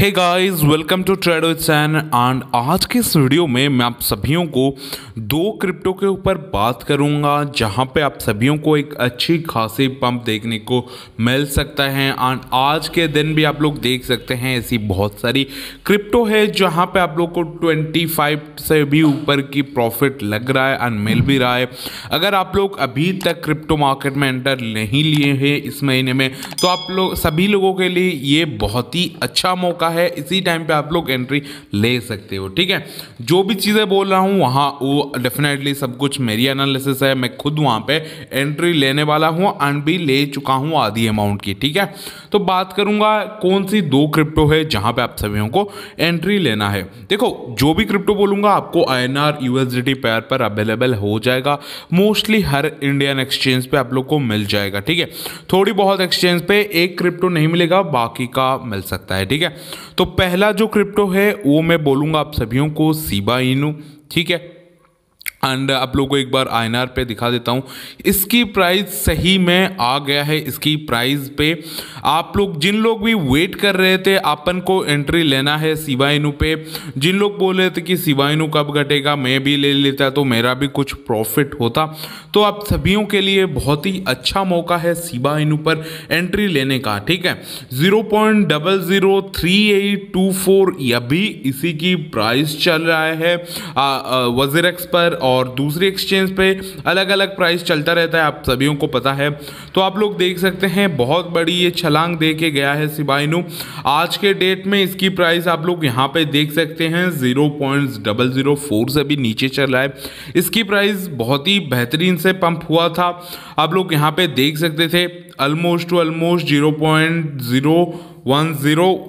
Hey guys welcome to trade with San and आज के इस वीडियो में मैं आप सभियों को दो क्रिप्टो के ऊपर बात करूँगा, जहाँ पे आप सभियों को एक अच्छी खासी पंप देखने को मिल सकता है एंड आज के दिन भी आप लोग देख सकते हैं ऐसी बहुत सारी क्रिप्टो है, जहाँ पे आप लोग को 25 से भी ऊपर की प्रॉफिट लग रहा है एंड मिल भी रहा है। अगर आप लोग अभी तक क्रिप्टो मार्केट में एंटर नहीं लिए हैं इस महीने में तो आप लोग सभी लोगों के लिए ये बहुत ही अच्छा मौका है, इसी टाइम पे आप लोग एंट्री ले सकते हो, ठीक है? जो भी चीज़ें बोल रहा हूँ, वहाँ वो डेफिनेटली सब कुछ मेरी एनालिसिस है, मैं खुद वहाँ पे एंट्री लेने वाला हूँ एंड भी ले चुका हूँ आधी अमाउंट की, ठीक है? तो बात करूँगा कौन सी दो क्रिप्टो है जहाँ पे आप सभी को एंट्री लेना है। देखो, जो भी क्रिप्टो बोलूँगा, आपको आई एन आर पेयर पर अवेलेबल हो जाएगा। मोस्टली हर इंडियन एक्सचेंज पे आप लोग को मिल जाएगा, ठीक है? थोड़ी बहुत एक्सचेंज पे एक क्रिप्टो नहीं मिलेगा, बाकी का मिल सकता है, ठीक है? तो पहला जो क्रिप्टो है, वो मैं बोलूँगा आप सभी को सीबा इनू, ठीक है? एंड आप लोगों को एक बार INR पे दिखा देता हूँ। इसकी प्राइस सही में आ गया है, इसकी प्राइस पे। आप लोग, जिन लोग भी वेट कर रहे थे, अपन को एंट्री लेना है सिवाइनू पे। जिन लोग बोल रहे थे कि सिवाइनू कब घटेगा, मैं भी ले लेता तो मेरा भी कुछ प्रॉफिट होता। तो आप सभियों के लिए बहुत ही अच्छा मौका है सिबा इनू पर एंट्री लेने का, ठीक है? Zero point double zero three eight two four अभी इसी की प्राइस चल रहा है। वजीरक्स पर और दूसरी एक्सचेंज पे अलग अलग प्राइस चलता रहता है, आप सभी को पता है। तो आप लोग देख सकते हैं, बहुत बड़ी ये छलांग दे के गया है सिबाइनू। आज के डेट में इसकी प्राइस आप लोग यहाँ पे देख सकते हैं zero point double zero four से भी नीचे चल रहा है। इसकी प्राइस बहुत ही बेहतरीन से पंप हुआ था। आप लोग यहाँ पे देख सकते थे almost to almost zero point zero one zero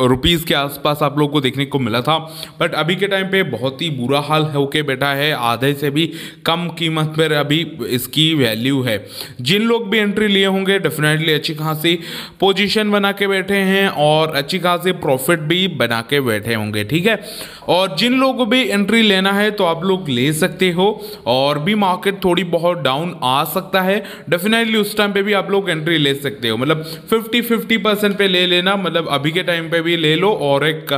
rupees के आसपास आप लोग को देखने को मिला था। बट अभी के टाइम पे बहुत ही बुरा हाल होके बैठा है। आधे से भी कम कीमत पर अभी इसकी वैल्यू है। जिन लोग भी एंट्री लिए होंगे डेफिनेटली अच्छी खासी पोजीशन बना के बैठे हैं और अच्छी खासी प्रॉफिट भी बना के बैठे होंगे, ठीक है? और जिन लोगों भी एंट्री लेना है तो आप लोग ले सकते हो और भी मार्केट थोड़ी बहुत डाउन आ सकता है। डेफिनेटली उस टाइम पे भी आप लोग एंट्री ले सकते हो। मतलब फिफ्टी फिफ्टी परसेंट पे ले लेना मतलब अभी के टाइम पे भी ले लो और एक,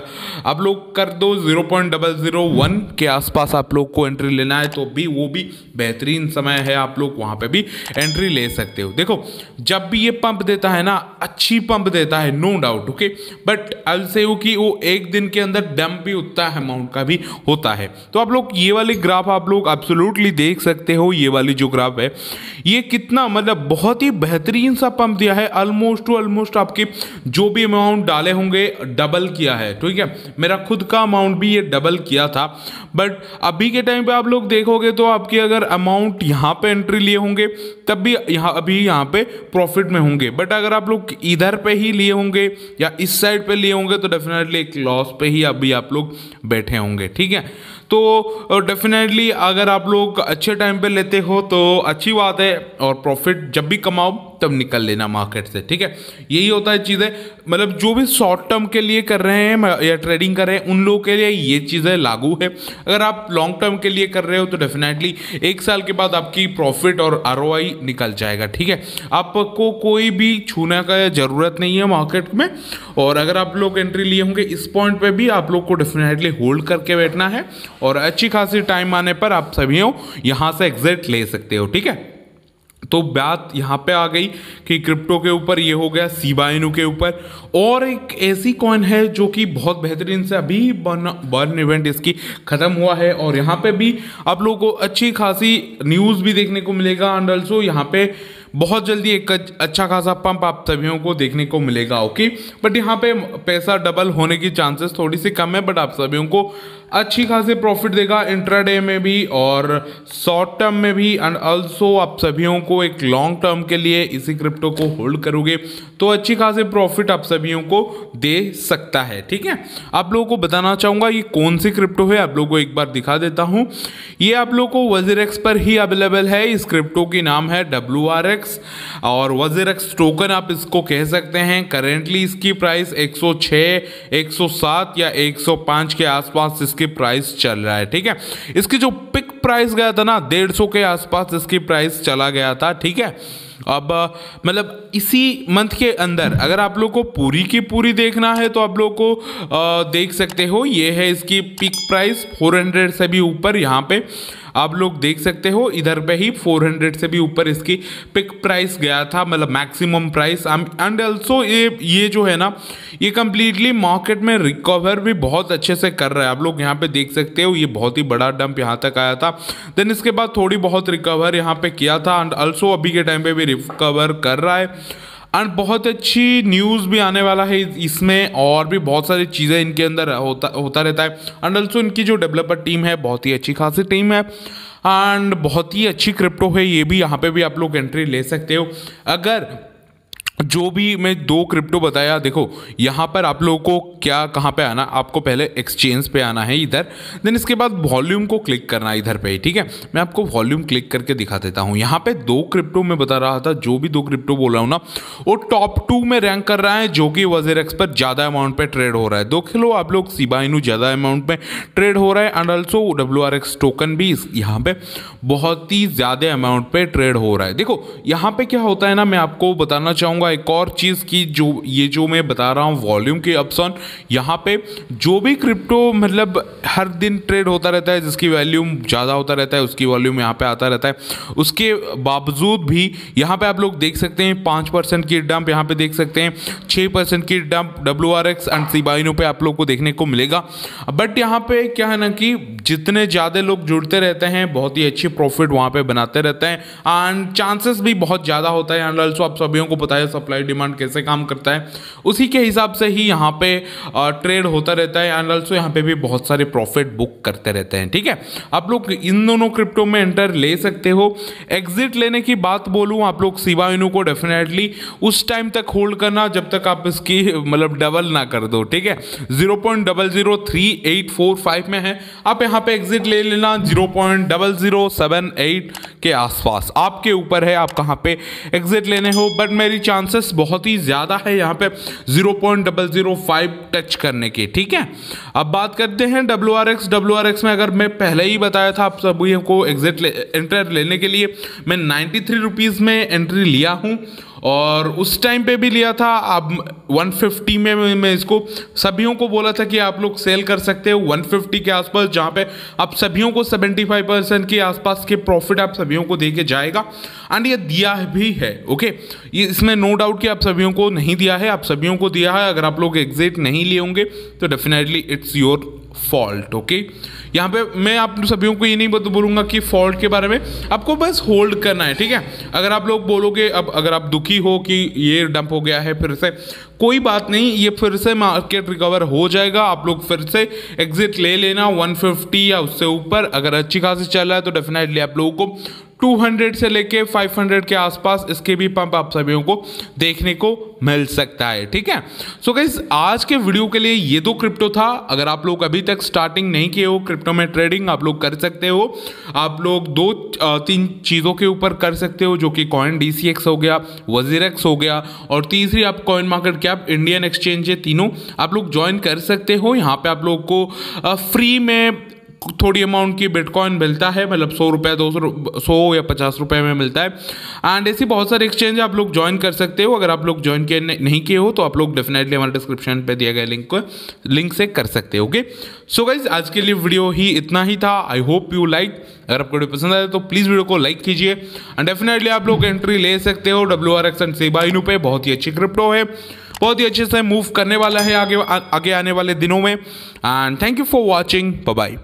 आप लोग कर दो zero point double zero one के आसपास आप लोग को एंट्री लेना है तो भी वो भी बेहतरीन समय है आप लोग वहाँ पे भी एंट्री ले सकते हो। देखो, जब भी ये पंप देता है ना, अच्छी पंप देता है no doubt okay but I say कि वो एक दिन के अंदर डंप भी उतना अमाउंट का भी होता है। तो आप लोग ये वाली ग्राफ आप लोग एब्सोल्युटली देख सकते हो, ये वाली जो ग्राफ है। ये कितना मतलब बहुत ही बेहतरीन सा पंप दिया है ऑलमोस्ट टू ऑलमोस्ट आपके जो भी अमाउंट डाले होंगे डबल किया है, ठीक है? मेरा खुद का अमाउंट भी ये डबल किया था। बट अभी के टाइम पे आप लोग देखोगे तो आपके अगर अमाउंट यहाँ पे एंट्री लिए होंगे, तब भी यहाँ, अभी यहाँ पे प्रॉफिट में होंगे। बट अगर आप लोग इधर पे ही लिए होंगे या इस साइड पे लिए होंगे तो डेफिनेटली एक लॉस पे ही अभी आप लोग बैठे होंगे, ठीक है? तो डेफिनेटली अगर आप लोग अच्छे टाइम पे लेते हो तो अच्छी बात है, और प्रॉफिट जब भी कमाओ तब निकल लेना मार्केट से, ठीक है? यही होता है चीज़ें। मतलब जो भी शॉर्ट टर्म के लिए कर रहे हैं, या ट्रेडिंग कर रहे हैं, उन लोगों के लिए ये चीज़ें लागू है। अगर आप लॉन्ग टर्म के लिए कर रहे हो तो डेफिनेटली एक साल के बाद आपकी प्रॉफिट और आर निकल जाएगा, ठीक है? आपको कोई भी छूने का ज़रूरत नहीं है मार्केट में। और अगर आप लोग एंट्री लिए होंगे, इस पॉइंट पर भी आप लोग को डेफिनेटली होल्ड करके बैठना है। और अच्छी खासी टाइम आने पर आप सभी यहाँ से एग्जिट ले सकते हो, ठीक है? तो बात यहाँ पे आ गई कि क्रिप्टो के ऊपर ये हो गया सीबाइनू के ऊपर। और एक ऐसी कॉइन है जो कि बहुत बेहतरीन से अभी बर्न बर्न इवेंट इसकी ख़त्म हुआ है। और यहाँ पे भी आप लोगों को अच्छी खासी न्यूज़ भी देखने को मिलेगा एंड ऑल्सो यहाँ पे बहुत जल्दी एक अच्छा खासा पंप आप सभी को देखने को मिलेगा ओके बट यहाँ पे पैसा डबल होने की चांसेस थोड़ी सी कम है बट आप सभी को अच्छी खासी प्रॉफिट देगा इंट्राडे में भी और शॉर्ट टर्म में भी एंड ऑल्सो आप सभी को एक लॉन्ग टर्म के लिए इसी क्रिप्टो को होल्ड करोगे तो अच्छी खासी प्रॉफिट आप सभी को दे सकता है ठीक है? आप लोगों को बताना चाहूँगा ये कौन सी क्रिप्टो है आप लोगों को एक बार दिखा देता हूँ। ये आप लोग को वज़ीर पर ही अवेलेबल है इस क्रिप्टो की नाम है एक्स और वज़ीर टोकन आप इसको कह सकते हैं करेंटली इसकी प्राइस 106, 107 या 105 के आसपास इसकी प्राइस चल रहा है ठीक है? इसकी जो पिक प्राइस गया था ना डेढ़ सौ के आसपास इसकी प्राइस चला गया था ठीक है? अब मतलब इसी मंथ के अंदर अगर आप लोग को पूरी की पूरी देखना है तो आप लोग को आ, देख सकते हो ये है इसकी पिक प्राइस 400 से भी ऊपर यहाँ पे। आप लोग देख सकते हो, इधर पे ही 400 से भी ऊपर इसकी पिक प्राइस गया था मतलब मैक्सिमम प्राइस एंड ऑल्सो ये ये जो है ना, ये कम्प्लीटली मार्केट में रिकवर भी बहुत अच्छे से कर रहा है। आप लोग यहाँ पे देख सकते हो, ये बहुत ही बड़ा डंप यहाँ तक आया था। देन इसके बाद थोड़ी बहुत रिकवर यहाँ पे किया था एंड ऑल्सो अभी के टाइम पे भी रिकवर कर रहा है। एंड बहुत अच्छी न्यूज़ भी आने वाला है इसमें, और भी बहुत सारी चीज़ें इनके अंदर होता होता रहता है। एंड ऑल्सो इनकी जो डेवलपर टीम है, बहुत ही अच्छी खासी टीम है। एंड बहुत ही अच्छी क्रिप्टो है, ये भी यहाँ पे भी आप लोग एंट्री ले सकते हो। अगर जो भी मैं दो क्रिप्टो बताया, देखो, यहाँ पर आप लोगों को क्या, कहाँ पे आना, आपको पहले एक्सचेंज पे आना है इधर देन इसके बाद वॉल्यूम को क्लिक करना इधर पे, ठीक है? मैं आपको वॉल्यूम क्लिक करके दिखा देता हूँ। यहाँ पे दो क्रिप्टो में बता रहा था, जो भी दो क्रिप्टो बोल रहा हूँ ना, वो टॉप टू में रैंक कर रहा है, जो कि वज़ीर पर ज़्यादा अमाउंट पर ट्रेड हो रहा है। दो किलो आप लोग सीबाइनू ज़्यादा अमाउंट में ट्रेड हो रहा है एंड ऑल्सो डब्ल्यू टोकन भी यहाँ पे बहुत ही ज़्यादा अमाउंट पे ट्रेड हो रहा है। देखो, यहाँ पे क्या होता है ना, मैं आपको बताना चाहूँगा एक और चीज़ की जो, ये जो मैं बता रहा हूँ वॉल्यूम के अपसन यहाँ पे जो भी क्रिप्टो मतलब हर दिन ट्रेड होता रहता है, जिसकी वैल्यूम ज़्यादा होता रहता है, उसकी वॉल्यूम यहाँ पे आता रहता है। उसके बावजूद भी यहाँ पे आप लोग देख सकते हैं, पाँच परसेंट की डंप यहाँ पे देख सकते हैं छः परसेंट की dump W R X and सीबाइनो पे आप लोग को देखने को मिलेगा। बट यहाँ पे क्या है ना कि जितने ज़्यादा लोग जुड़ते रहते हैं, बहुत ही अच्छी प्रॉफिट वहाँ पे बनाते रहते हैं। एंड चांसेस भी बहुत ज़्यादा होता है। एंड ऑल्सो आप सभी को है सप्लाई डिमांड कैसे काम करता है, उसी के हिसाब से ही यहाँ पे ट्रेड होता रहता है एंड ऑल्सो यहाँ पे भी बहुत सारे प्रॉफिट बुक करते रहते हैं, ठीक है? आप लोग इन दोनों क्रिप्टो में एंटर ले सकते हो। एग्जिट लेने की बात बोलूँ, आप लोग सिवा को डेफिनेटली उस टाइम तक होल्ड करना जब तक आप इसकी मतलब डबल ना कर दो, ठीक है? ज़ीरो में है। आप यहाँ पे एग्जिट ले लेना ज़ीरो के आसपास। आपके ऊपर है, आप कहाँ पे एग्जिट लेने हो बट मेरी चांसेस बहुत ही ज़्यादा है यहाँ पे zero point double zero five touch करने के ठीक है? अब बात करते हैं W R X W R X में अगर मैं पहले ही बताया था आप सभी को एग्जिट ले, एंटर लेने के लिए मैं नाइन्टी थ्री रुपीज़ में एंट्री लिया हूँ। और उस टाइम पे भी लिया था। अब 150 में मैं इसको सभियों को बोला था कि आप लोग सेल कर सकते हो 150 के आसपास, जहाँ पे आप सभियों को 75 परसेंट के आसपास के प्रॉफिट आप सभियों को दे के जाएगा। एंड ये दिया भी है ओके ये इसमें नो डाउट कि आप सभियों को नहीं दिया है। आप सभियों को दिया है। अगर आप लोग एग्जिट नहीं लिए होंगे तो definitely it's your fault okay यहाँ पे मैं आप सभी को ये नहीं बोलूँगा कि फॉल्ट के बारे में, आपको बस होल्ड करना है, ठीक है? अगर आप लोग बोलोगे, अब अगर आप दुखी हो कि ये डंप हो गया है, फिर से कोई बात नहीं, ये फिर से मार्केट रिकवर हो जाएगा, आप लोग फिर से एग्जिट ले लेना, 150 या उससे ऊपर, अगर अच्छी खासी चल रहा है तो डेफिनेटली आप लोगों को 200 से लेके 500 के आसपास इसके भी पंप आप सभी को देखने को मिल सकता है, ठीक है? सो so गाइज़ आज के वीडियो के लिए ये दो क्रिप्टो था। अगर आप लोग अभी तक स्टार्टिंग नहीं किए हो क्रिप्टो में ट्रेडिंग आप लोग कर सकते हो। आप लोग दो तीन चीज़ों के ऊपर कर सकते हो, जो कि कॉइन डीसीएक्स हो गया वजीरेक्स हो गया, और तीसरी आप coin market cap Indian exchange है तीनों आप लोग ज्वाइन कर सकते हो। यहाँ पे आप लोग को फ्री में थोड़ी अमाउंट की बिटकॉइन मिलता है मतलब सौ रुपये दो सौ सौ या पचास रुपये में मिलता है। एंड ऐसी बहुत सारे एक्सचेंज आप लोग ज्वाइन कर सकते हो। अगर आप लोग ज्वाइन किए नहीं किए हो तो आप लोग डेफिनेटली हमारे डिस्क्रिप्शन पे दिया गया लिंक को लिंक से कर सकते हो ओके सो गाइज़ आज के लिए वीडियो ही इतना ही था। आई होप यू लाइक अगर आपको वीडियो पसंद आए तो प्लीज़ वीडियो को लाइक कीजिए। एंड डेफिनेटली आप लोग एंट्री ले सकते हो। डब्ल्यू आर एक्स एंड सेबाइनू पे बहुत ही अच्छी क्रिप्टो है। बहुत ही अच्छे से मूव करने वाला है आगे आगे आने वाले दिनों में। And thank you for watching bye